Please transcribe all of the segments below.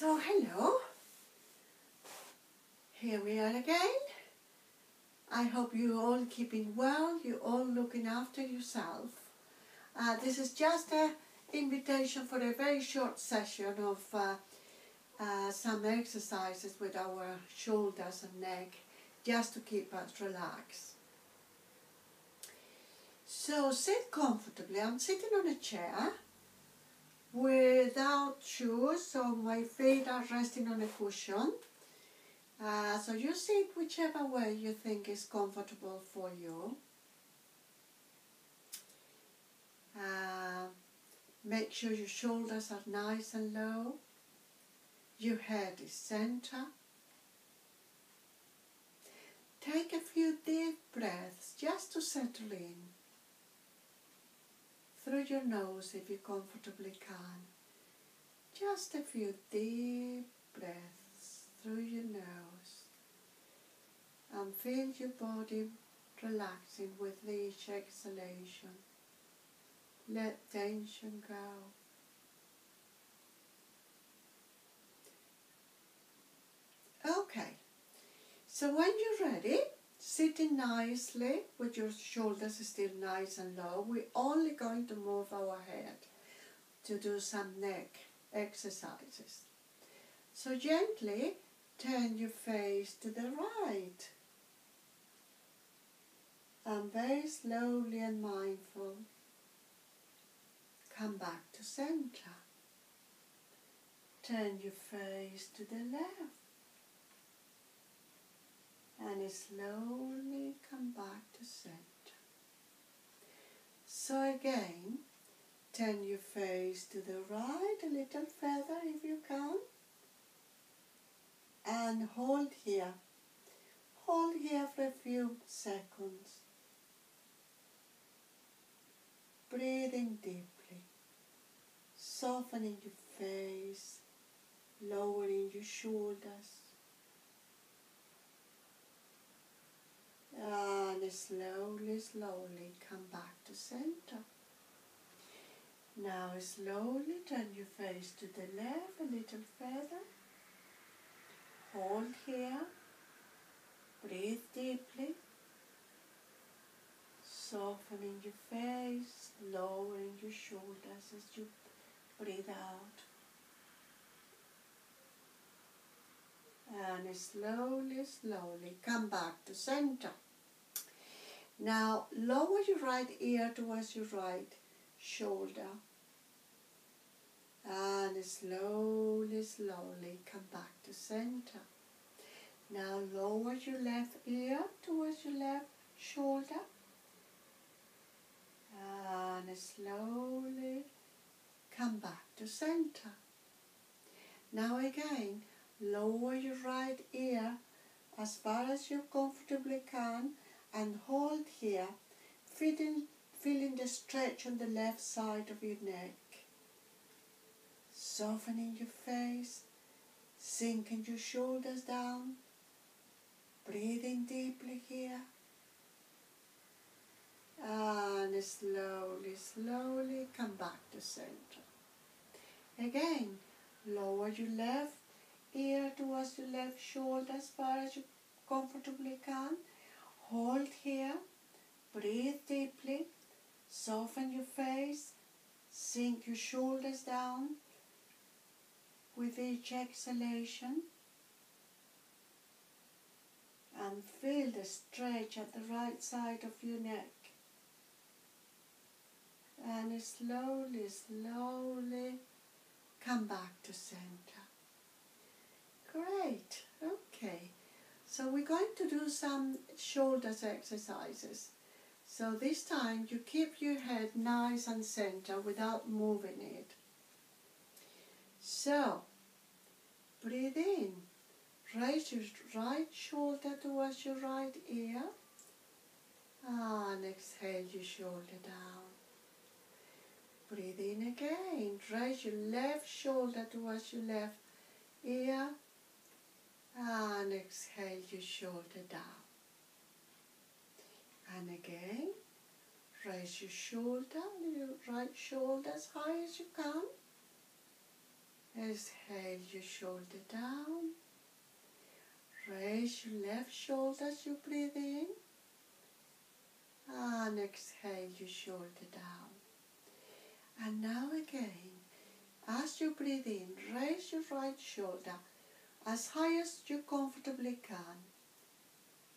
So, hello. Here we are again. I hope you're all keeping well, you're all looking after yourself. Uh, this is just an invitation for a very short session of uh, uh, some exercises with our shoulders and neck just to keep us relaxed. So sit comfortably. I'm sitting on a chair without shoes, so my feet are resting on a cushion. Uh, so you sit whichever way you think is comfortable for you. Uh, make sure your shoulders are nice and low. Your head is center. Take a few deep breaths just to settle in through your nose if you comfortably can. Just a few deep breaths through your nose and feel your body relaxing with each exhalation. Let tension go. Okay, so when you're ready, sitting nicely with your shoulders still nice and low. We're only going to move our head to do some neck exercises. So gently turn your face to the right and very slowly and mindful come back to center. Turn your face to the left and slowly come back to center. So again, turn your face to the right a little further if you can. And hold here. Hold here for a few seconds. Breathing deeply. Softening your face. Lowering your shoulders. Uh, and slowly, slowly come back to center. Now slowly turn your face to the left a little further. Hold here. Breathe deeply. Softening your face, lowering your shoulders as you breathe out. And slowly, slowly come back to center. Now lower your right ear towards your right shoulder. And slowly, slowly come back to center. Now lower your left ear towards your left shoulder. And slowly come back to center. Now again, lower your right ear as far as you comfortably can and hold here, feeling, feeling the stretch on the left side of your neck. Softening your face, sinking your shoulders down, breathing deeply here. And slowly, slowly come back to center. Again, lower your left ear towards your left shoulder as far as you comfortably can Hold here, breathe deeply, soften your face, sink your shoulders down with each exhalation and feel the stretch at the right side of your neck. And slowly, slowly come back to center. Great, okay. So we're going to do some shoulders exercises. So this time you keep your head nice and center without moving it. So breathe in. Raise your right shoulder towards your right ear. And exhale your shoulder down. Breathe in again. Raise your left shoulder towards your left ear and exhale your shoulder down. And again, raise your shoulder, your right shoulder as high as you can. Exhale your shoulder down. Raise your left shoulder as you breathe in. And exhale your shoulder down. And now again, as you breathe in, raise your right shoulder as high as you comfortably can.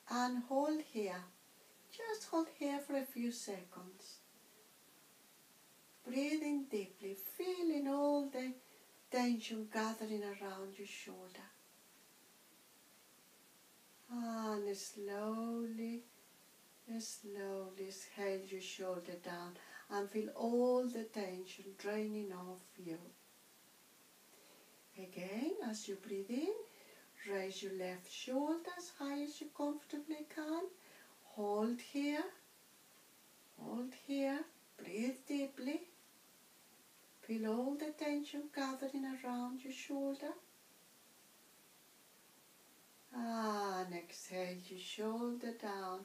And hold here. Just hold here for a few seconds. Breathing deeply, feeling all the tension gathering around your shoulder. And slowly, slowly exhale your shoulder down and feel all the tension draining off you. Again, as you breathe in, raise your left shoulder as high as you comfortably can. Hold here, hold here, breathe deeply. Feel all the tension gathering around your shoulder. And exhale your shoulder down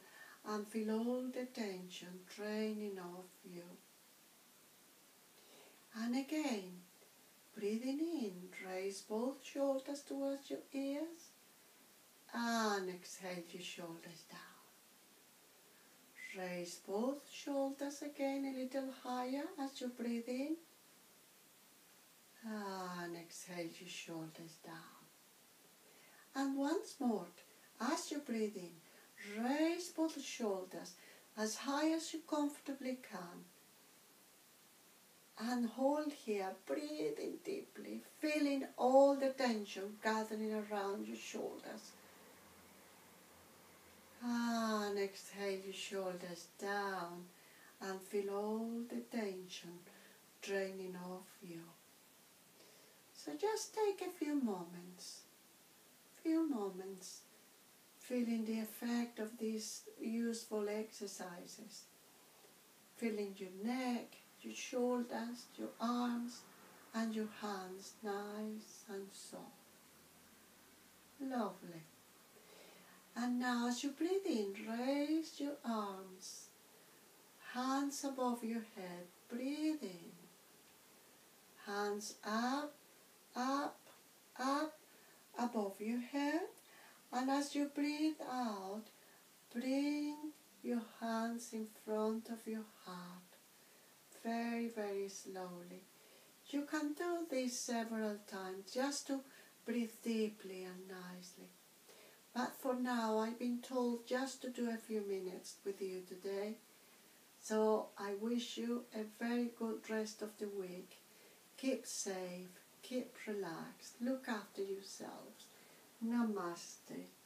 and feel all the tension draining off you. And again, breathing in, raise both shoulders towards your ears and exhale your shoulders down. Raise both shoulders again a little higher as you breathe in and exhale your shoulders down. And once more, as you breathe in, raise both shoulders as high as you comfortably can. And hold here, breathing deeply, feeling all the tension gathering around your shoulders. And exhale your shoulders down and feel all the tension draining off you. So just take a few moments few moments feeling the effect of these useful exercises. Feeling your neck, your shoulders, your arms and your hands nice and soft. Lovely. And now as you breathe in, raise your arms, hands above your head, breathe in. Hands up, up, up, above your head and as you breathe out bring your hands in front of your heart very very slowly you can do this several times just to breathe deeply and nicely but for now I've been told just to do a few minutes with you today so I wish you a very good rest of the week keep safe Keep relaxed. Look after yourselves. Namaste.